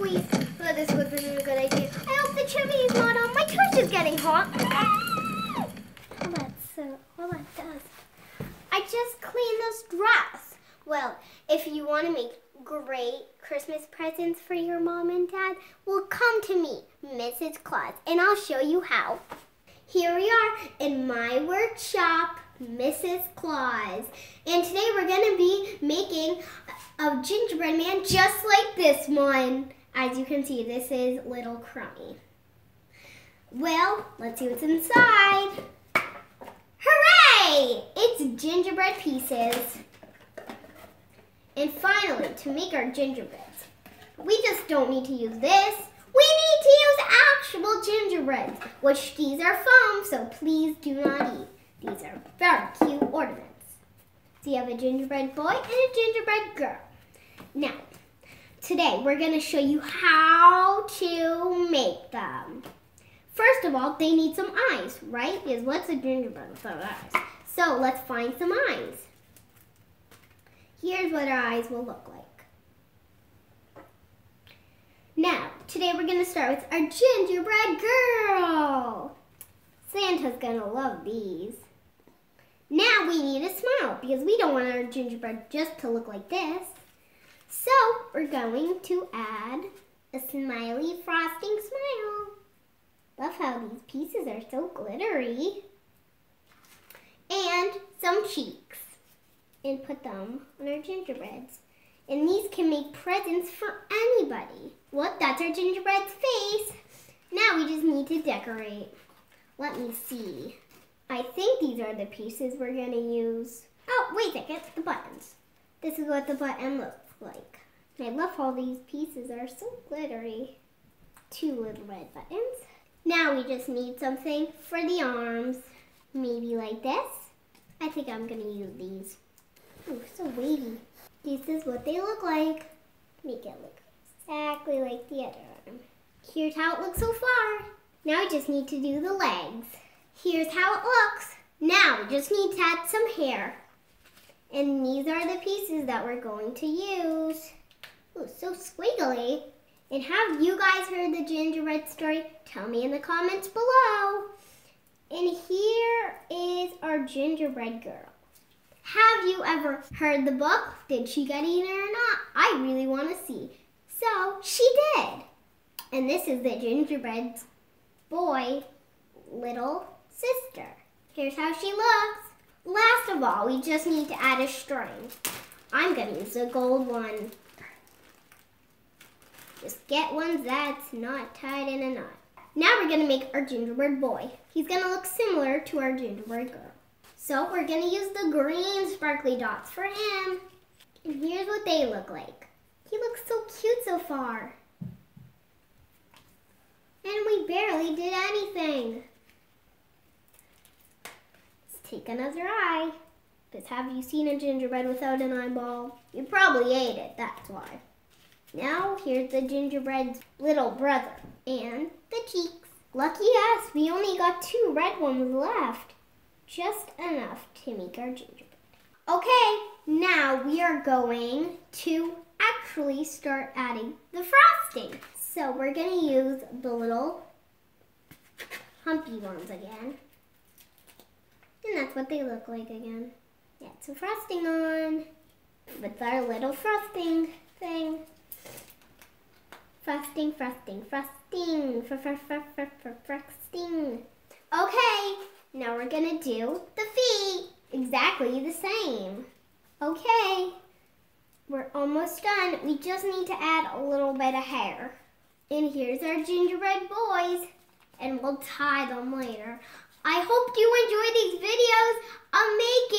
squeeze. Oh, this would be a good idea. I hope the chimney is not on. My touch is getting hot. Hold on, so, hold on, dust. I just cleaned this dress. Well, if you want to make great Christmas presents for your mom and dad, well, come to me, Mrs. Claus, and I'll show you how. Here we are in my workshop, Mrs. Claus. And today we're going to be making a gingerbread man just like this one. As you can see, this is Little Crummy. Well, let's see what's inside. Hooray! It's gingerbread pieces. And finally, to make our gingerbreads, we just don't need to use this. We need to use actual gingerbreads, which these are foam, so please do not eat. These are very cute ornaments. So you have a gingerbread boy and a gingerbread girl. Now, today we're going to show you how to make them. First of all, they need some eyes, right? Because what's a gingerbread without eyes? So let's find some eyes. Here's what our eyes will look like. Now, today we're going to start with our gingerbread girl. Santa's going to love these. Now we need a smile because we don't want our gingerbread just to look like this. So we're going to add a smiley frosting smile. Love how these pieces are so glittery. And some cheeks. And put them on our gingerbreads. And these can make presents for anybody. Well, that's our gingerbread's face. Now we just need to decorate. Let me see. I think these are the pieces we're going to use. Oh, wait a second, the buttons. This is what the button looks like. I love how these pieces are so glittery. Two little red buttons. Now we just need something for the arms. Maybe like this. I think I'm going to use these. Oh, so weighty. This is what they look like. Make it look exactly like the other arm. Here's how it looks so far. Now we just need to do the legs. Here's how it looks. Now we just need to add some hair. And these are the pieces that we're going to use. Oh, so squiggly. And have you guys heard the gingerbread story? Tell me in the comments below. And here is our gingerbread girl. Have you ever heard the book? Did she get eaten or not? I really want to see. So she did. And this is the gingerbread boy little sister. Here's how she looks. Last of all, we just need to add a string. I'm going to use a gold one. Just get one that's not tied in a knot. Now we're going to make our gingerbread boy. He's going to look similar to our gingerbread girl. So we're going to use the green sparkly dots for him. And here's what they look like. He looks so cute so far. And we barely did anything. Take another eye. Because have you seen a gingerbread without an eyeball? You probably ate it, that's why. Now here's the gingerbread's little brother and the cheeks. Lucky us, we only got two red ones left. Just enough to make our gingerbread. Okay, now we are going to actually start adding the frosting. So we're to use the little humpy ones again. That's what they look like again. Add some frosting on with our little frosting thing. Frosting, frosting, frosting, fr fr fr fr fr frosting. Okay, now we're gonna do the feet. Exactly the same. Okay, we're almost done. We just need to add a little bit of hair. And here's our gingerbread boys. And we'll tie them later. I hope you enjoy these videos. Amazing.